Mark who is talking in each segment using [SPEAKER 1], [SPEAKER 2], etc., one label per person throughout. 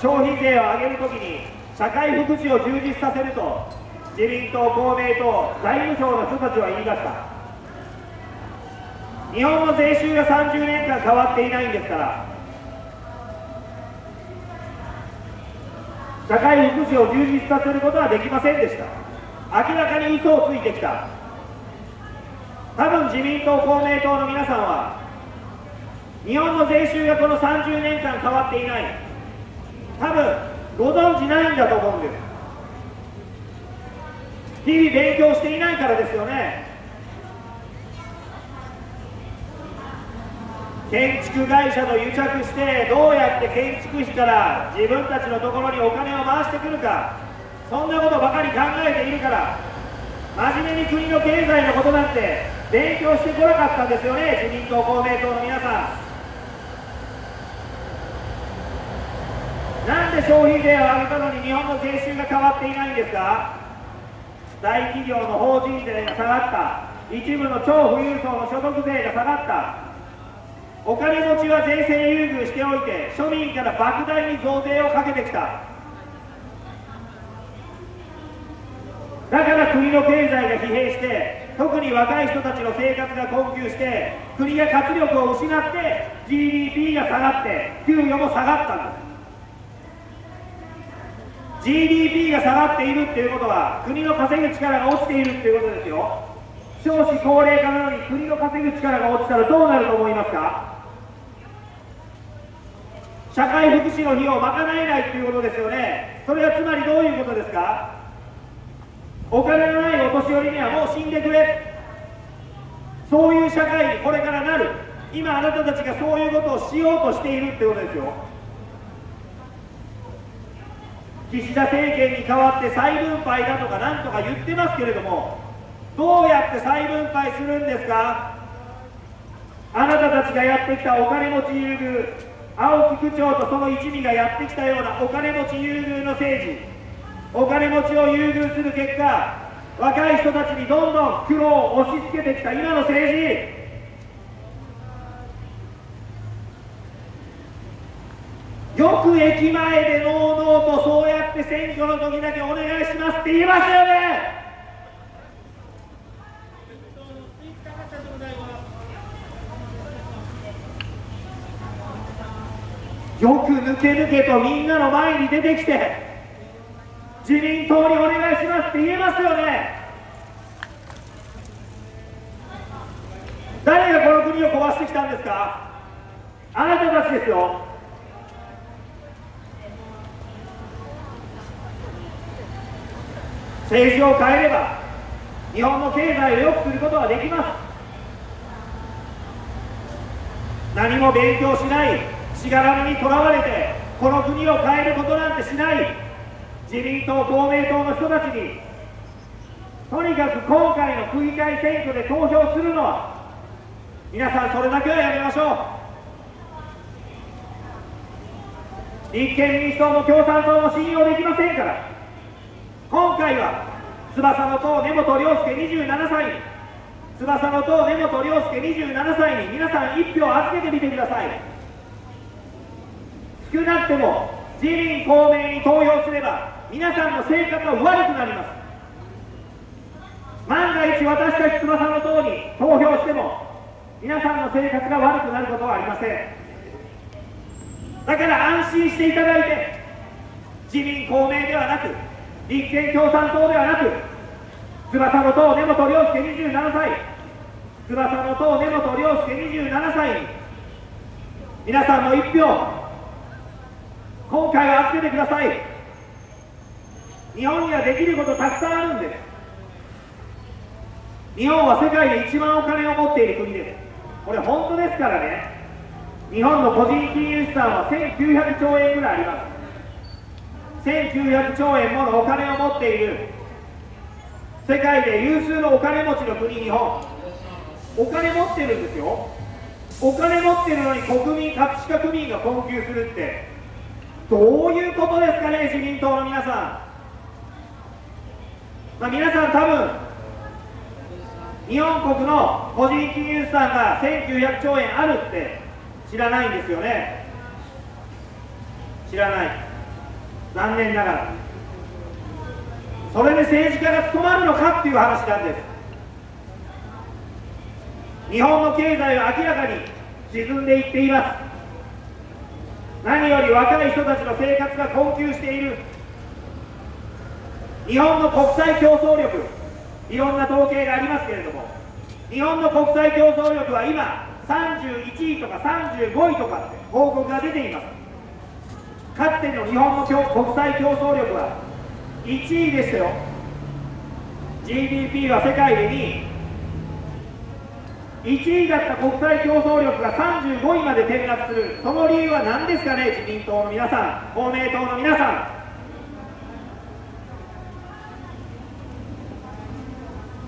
[SPEAKER 1] 消費税を上げるときに社会福祉を充実させると自民党、公明党、財務省の人たちは言いました。日本の税収が30年間変わっていないんですから社会福祉を充実させることはできませんでした。明らかに嘘をついてきた。多分自民党、公明党の皆さんは日本の税収がこの30年間変わっていない。多分ご存知ないんだと思うんです。日々勉強していないからですよね。建築会社と癒着してどうやって建築費から自分たちのところにお金を回してくるか。そんなことばかり考えているから。真面目に国の経済のことなんて勉強してこなかったんですよね。自民党公明党の皆さん。なんで消費税を上げたのに日本の税収が変わっていないんですか？大企業の法人税が下がった。一部の超富裕層の所得税が下がった。お金持ちは税制優遇しておいて庶民から莫大に増税をかけてきた。だから国の経済が疲弊して特に若い人たちの生活が困窮して国が活力を失って GDP が下がって給与も下がったんです。GDP が下がっているっていうことは国の稼ぐ力が落ちているっていうことですよ。少子高齢化なのに国の稼ぐ力が落ちたらどうなると思いますか？社会福祉の費用を賄えないっていうことですよね。それはつまりどういうことですか？お金のないお年寄りにはもう死んでくれ。そういう社会にこれからなる。今あなたたちがそういうことをしようとしているってことですよ。岸田政権に代わって再分配だとかなんとか言ってますけれどもどうやって再分配するんですか？あなたたちがやってきたお金持ち優遇青木区長とその一味がやってきたようなお金持ち優遇の政治お金持ちを優遇する結果若い人たちにどんどん苦労を押し付けてきた今の政治。よく駅前でのうのうとそうやって選挙の時だけお願いしますって言いますよね。よく抜け抜けとみんなの前に出てきて自民党にお願いしますって言えますよね。誰がこの国を壊してきたんですか？あなたたちですよ。政治を変えれば日本の経済を良くすることはできます。何も勉強しないしがらみにとらわれてこの国を変えることなんてしない。自民党公明党の人たちにとにかく今回の区議会選挙で投票するのは皆さんそれだけはやめましょう。立憲民主党も共産党も信用できませんから。は翼の党根本良介27歳。に翼の党根本良介27歳に皆さん1票預けてみてください。少なくても自民公明に投票すれば皆さんの生活は悪くなります。万が一私たち翼の党に投票しても皆さんの生活が悪くなることはありません。だから安心していただいて自民公明ではなく立憲共産党ではなく翼の党根本良介27歳翼の党根本良介27歳に皆さんの一票今回は預けてください。日本にはできることたくさんあるんです。日本は世界で一番お金を持っている国です。これ本当ですからね。日本の個人金融資産は1900兆円ぐらいあります。1900兆円ものお金を持っている。世界で有数のお金持ちの国日本。お金持ってるんですよ。お金持ってるのに国民葛飾区民が困窮するって。どういうことですかね自民党の皆さん、まあ、皆さん多分日本国の個人金融資産が1900兆円あるって知らないんですよね。知らない。残念ながら。それで政治家が務まるのかっていう話なんです。日本の経済は明らかに沈んでいっています。何より若い人たちの生活が困窮している。日本の国際競争力。いろんな統計がありますけれども。日本の国際競争力は今31位とか35位とかって報告が出ています。かつての日本の国際競争力は1位でしたよ GDP は世界で2位。1位だった国際競争力が35位まで転落する。その理由は何ですかね自民党の皆さん。公明党の皆さん。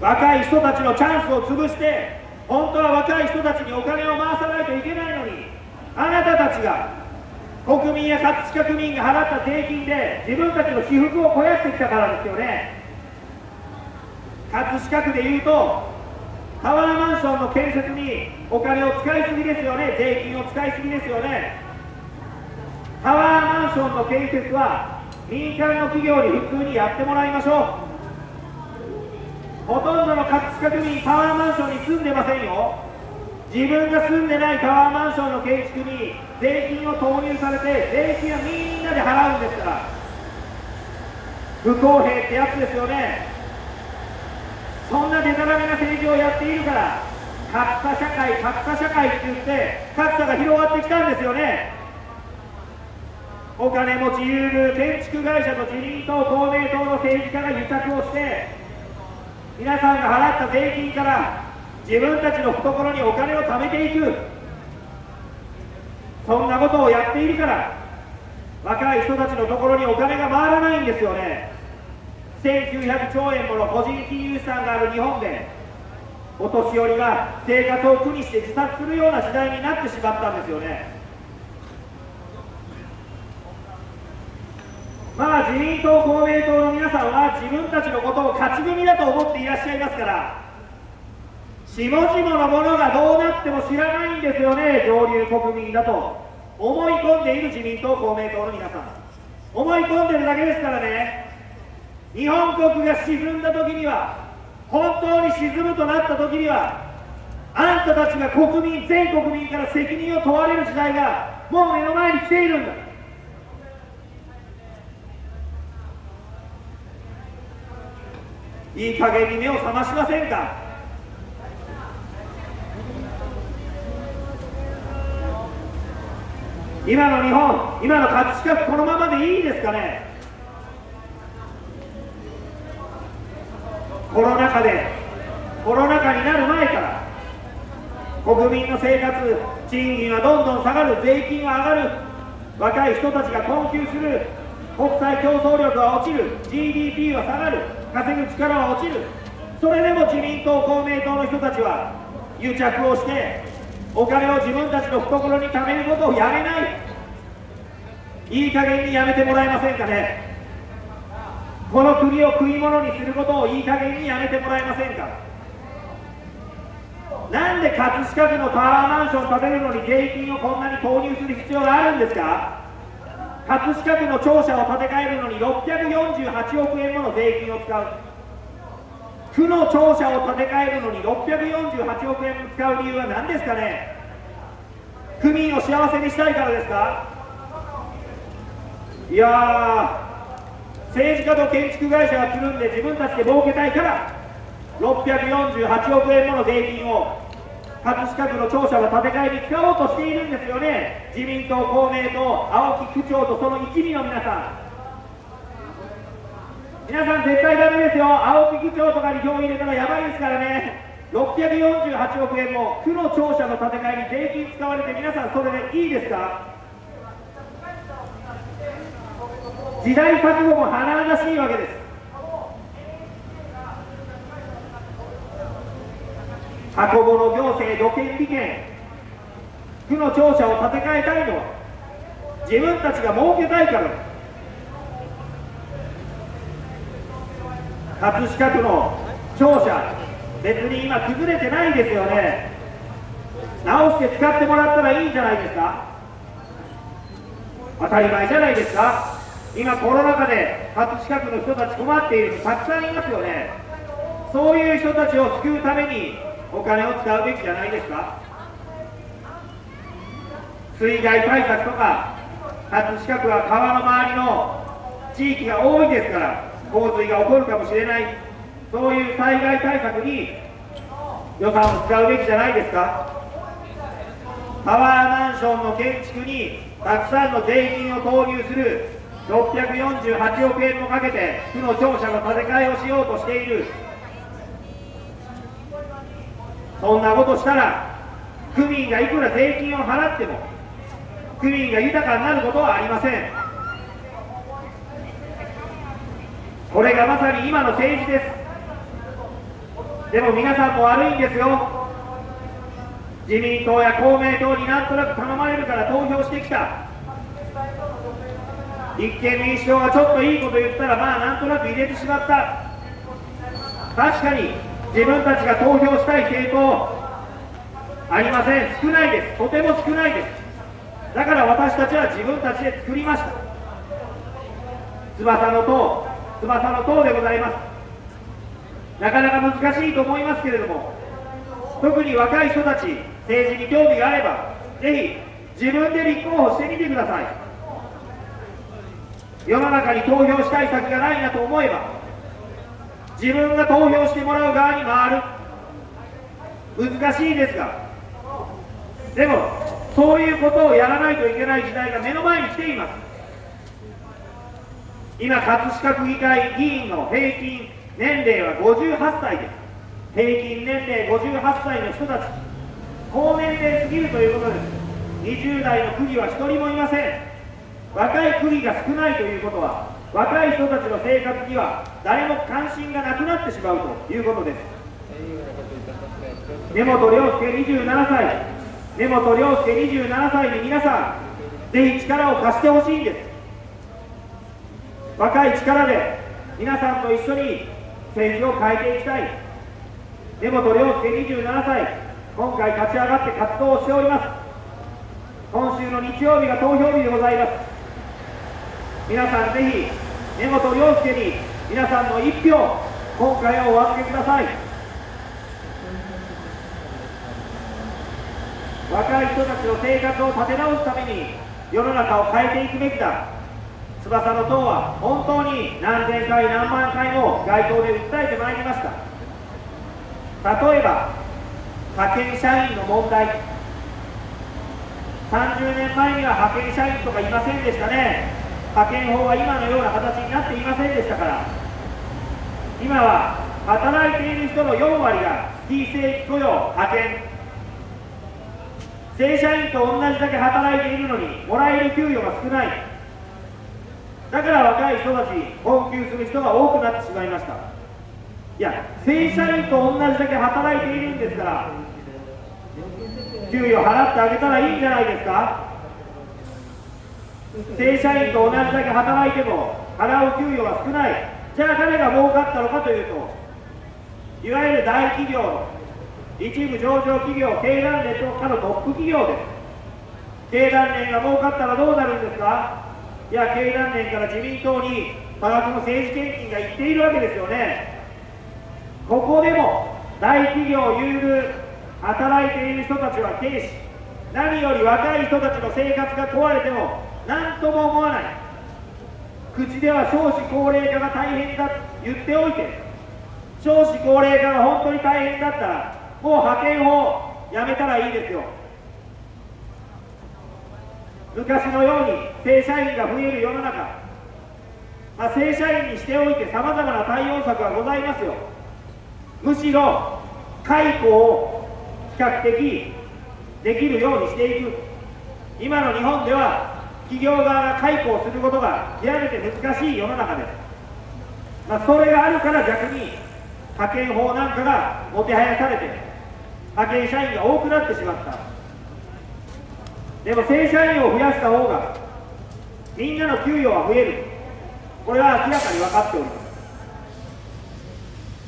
[SPEAKER 1] 若い人たちのチャンスを潰して本当は若い人たちにお金を回さないといけないのにあなたたちが国民や葛飾区民が払った税金で自分たちの私腹を肥やしてきたからですよね。葛飾区でいうとタワーマンションの建設にお金を使いすぎですよね。税金を使いすぎですよね。タワーマンションの建設は民間の企業に普通にやってもらいましょう。ほとんどの葛飾区民タワーマンションに住んでませんよ。自分が住んでないタワーマンションの建築に税金を投入されて税金はみんなで払うんですから。不公平ってやつですよね。そんなデタラメな政治をやっているから格差社会格差社会って言って格差が広がってきたんですよね。お金持ち優遇建築会社と自民党公明党の政治家が癒着をして皆さんが払った税金から自分たちの懐にお金を貯めていく。そんなことをやっているから若い人たちのところにお金が回らないんですよね。1900兆円もの個人金融資産がある日本でお年寄りが生活を苦にして自殺するような時代になってしまったんですよね。まあ自民党、公明党の皆さんは自分たちのことを勝ち組だと思っていらっしゃいますから下々のものがどうなっても知らないんですよね。上流国民だと。思い込んでいる自民党、公明党の皆さん。思い込んでるだけですからね。日本国が沈んだ時には本当に沈むとなった時にはあんたたちが国民全国民から責任を問われる時代がもう目の前に来ているんだ。いい加減に目を覚ましませんか。今の日本今の葛飾区このままでいいですかね？コロナ禍でコロナ禍になる前から国民の生活賃金はどんどん下がる税金は上がる若い人たちが困窮する国際競争力は落ちる GDP は下がる稼ぐ力は落ちる。それでも自民党公明党の人たちは癒着をしてお金を自分たちの懐に貯めることをやめない。いい加減にやめてもらえませんかね。この国を食い物にすることをいい加減にやめてもらえませんか。なんで葛飾区のタワーマンション建てるのに税金をこんなに投入する必要があるんですか。葛飾区の庁舎を建て替えるのに648億円もの税金を使う。区の庁舎を建て替えるのに648億円使う理由は何ですかね？区民を幸せにしたいからですか？いや政治家と建築会社がつるんで自分たちで儲けたいから648億円もの税金を葛飾区の庁舎の建て替えに使おうとしているんですよね。自民党、公明党、青木区長とその一味の皆さん。皆さん絶対ダメですよ。青木区長とかに票入れたらやばいですからね。648億円も区の庁舎の建て替えに税金使われて皆さんそれでいいですか？時代錯誤も甚だしいわけです。箱物行政土建利権区の庁舎を建て替えたいのは自分たちが儲けたいから。葛飾区の庁舎。別に今崩れてないですよね。直して使ってもらったらいいんじゃないですか。当たり前じゃないですか。今コロナ禍で葛飾区の人たち困っている人たくさんいますよね。そういう人たちを救うためにお金を使うべきじゃないですか。水害対策とか葛飾区は川の周りの地域が多いですから。洪水が起こるかもしれない。そういう災害対策に予算を使うべきじゃないですか。タワーマンションの建築にたくさんの税金を投入する。648億円もかけて区の庁舎の建て替えをしようとしている。そんなことしたら区民がいくら税金を払っても区民が豊かになることはありません。これがまさに今の政治です。でも皆さんも悪いんですよ。自民党や公明党になんとなく頼まれるから投票してきた。立憲民主党がちょっといいこと言ったらまあなんとなく入れてしまった。確かに自分たちが投票したい政党ありません。少ないです。とても少ないです。だから私たちは自分たちで作りました。翼の党翼の党でございます。なかなか難しいと思いますけれども特に若い人たち政治に興味があればぜひ自分で立候補してみてください。世の中に投票したい先がないなと思えば自分が投票してもらう側に回る。難しいですがでもそういうことをやらないといけない時代が目の前に来ています。今葛飾区議会議員の平均年齢は58歳です。平均年齢58歳の人たち。高年齢すぎるということです。20代の区議は1人もいません。若い区議が少ないということは若い人たちの生活には誰も関心がなくなってしまうということです。根本良介27歳。根本良介27歳に皆さんぜひ力を貸してほしいんです。若い力で皆さんと一緒に政治を変えていきたい。根本良介27歳今回立ち上がって活動をしております。今週の日曜日が投票日でございます。皆さんぜひ根本良介に皆さんの一票今回はお預けください。若い人たちの生活を立て直すために世の中を変えていくべきだ。翼の党は本当に何千回何万回も街頭で訴えてまいりました。例えば派遣社員の問題。30年前には派遣社員とかいませんでしたね。派遣法は今のような形になっていませんでしたから。今は働いている人の4割が非正規雇用派遣。正社員と同じだけ働いているのにもらえる給与が少ない。だから若い人たち困窮する人が多くなってしまいました。いや正社員と同じだけ働いているんですから給与払ってあげたらいいんじゃないですか。正社員と同じだけ働いても払う給与が少ない。じゃあ誰が儲かったのかというといわゆる大企業の一部上場企業経団連とかのトップ企業です。経団連が儲かったらどうなるんですか？や経団連から自民党に多額の政治献金がいっているわけですよね。ここでも大企業優遇働いている人たちは軽視。何より若い人たちの生活が壊れても何とも思わない。口では少子高齢化が大変だと言っておいて少子高齢化が本当に大変だったらもう派遣法やめたらいいですよ。昔のように正社員が増える世の中、まあ、正社員にしておいてさまざまな対応策はございますよ。むしろ解雇を比較的できるようにしていく。今の日本では企業側が解雇をすることが極めて難しい世の中です、まあ、それがあるから逆に派遣法なんかがもてはやされて派遣社員が多くなってしまった。でも正社員を増やした方がみんなの給与は増える。これは明らかに分かっております。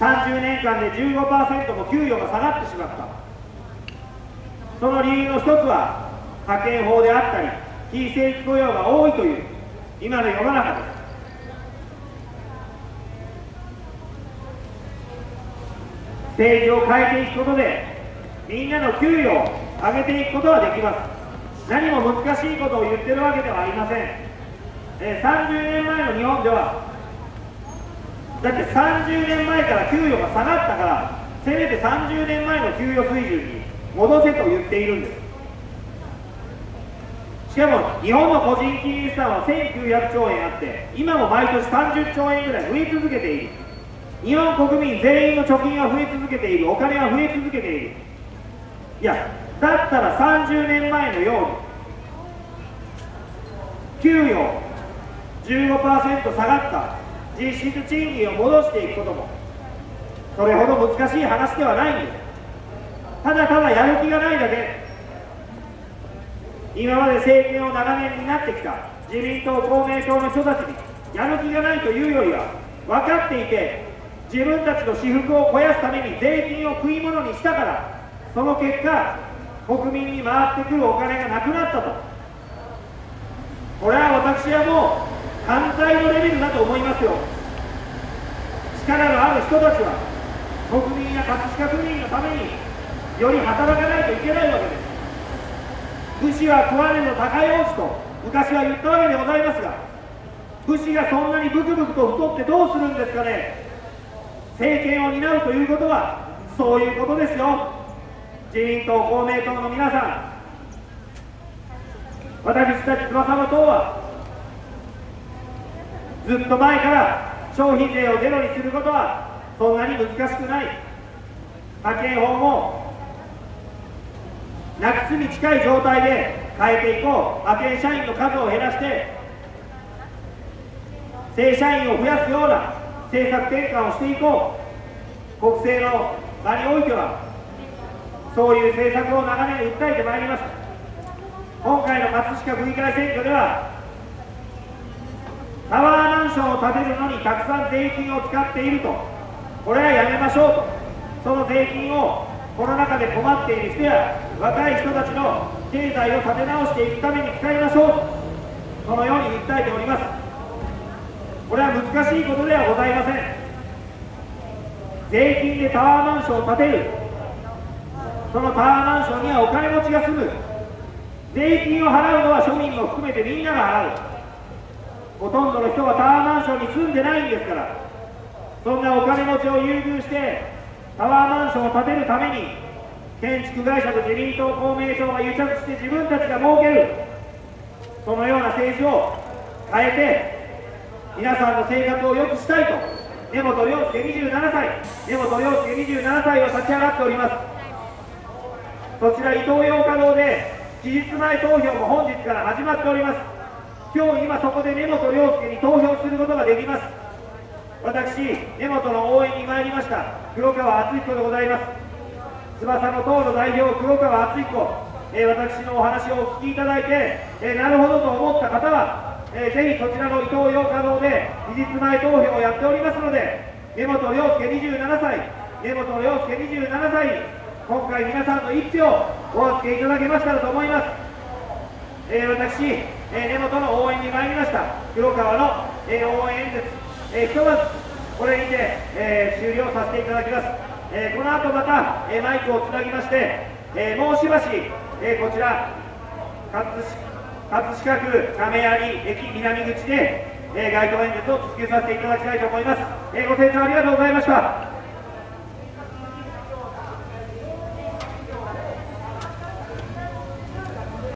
[SPEAKER 1] 30年間で15%も給与が下がってしまった。その理由の一つは派遣法であったり非正規雇用が多いという今の世の中です。政治を変えていくことでみんなの給与を上げていくことはできます。何も難しいことを言ってるわけではありません、えー、30年前の日本ではだって30年前から給与が下がったからせめて30年前の給与水準に戻せと言っているんです。しかも日本の個人金融資産は1900兆円あって今も毎年30兆円ぐらい増え続けている。日本国民全員の貯金は増え続けている。お金は増え続けている。いやだったら30年前のように給与15%下がった。実質賃金を戻していくこともそれほど難しい話ではないんです。ただただやる気がないだけ。今まで政権を長年担ってきた。自民党公明党の人たちにやる気がないというよりは分かっていて自分たちの私腹を肥やすために税金を食い物にしたから。その結果国民に回ってくるお金がなくなったと。これは私はもう犯罪のレベルだと思いますよ。力のある人たちは国民や葛飾区民のためにより働かないといけないわけです。武士は食わねの高い王子と昔は言ったわけでございますが武士がそんなにブクブクと太ってどうするんですかね。政権を担うということはそういうことですよ。自民党公明党の皆さん私たち翼の党はずっと前から消費税をゼロにすることはそんなに難しくない。派遣法もなくすに近い状態で変えていこう。派遣社員の数を減らして正社員を増やすような政策転換をしていこう。国政の場においてはそういう政策を長年訴えてまいりました。今回の葛飾区議会選挙ではタワーマンションを建てるのにたくさん税金を使っていると。これはやめましょうと。その税金をコロナ禍で困っている人や若い人たちの経済を立て直していくために使いましょうと。そのように訴えております。これは難しいことではございません。税金でタワーマンションを建てる。そのタワーマンションにはお金持ちが住む。税金を払うのは庶民も含めてみんなが払う。ほとんどの人はタワーマンションに住んでないんですから。そんなお金持ちを優遇してタワーマンションを建てるために建築会社と自民党公明党が癒着して自分たちが儲ける。そのような政治を変えて皆さんの生活を良くしたいと。根本良介27歳。根本良介27歳を立ち上がっております。そちら伊東洋華堂で期日前投票も本日から始まっております。今日今そこで根本良介に投票することができます。私根本の応援に参りました。黒川敦彦でございます。翼の党の代表黒川敦彦、えー、私のお話をお聞きいただいて、えー、なるほどと思った方はえー、ぜひそちらの伊東洋華堂で期日前投票をやっておりますので根本良介27歳。根本良介27歳今回皆さんの一票お預けいただけましたらと思います、えー、私、えー、根本の応援に参りました黒川の、えー、応援演説、えー、ひとまずこれにて、えー、終了させていただきます、えー、この後また、えー、マイクをつなぎまして、えー、もうしばし、えー、こちら葛飾葛飾区亀有駅南口で、えー、街頭演説を続けさせていただきたいと思います、えー、ご清聴ありがとうございました。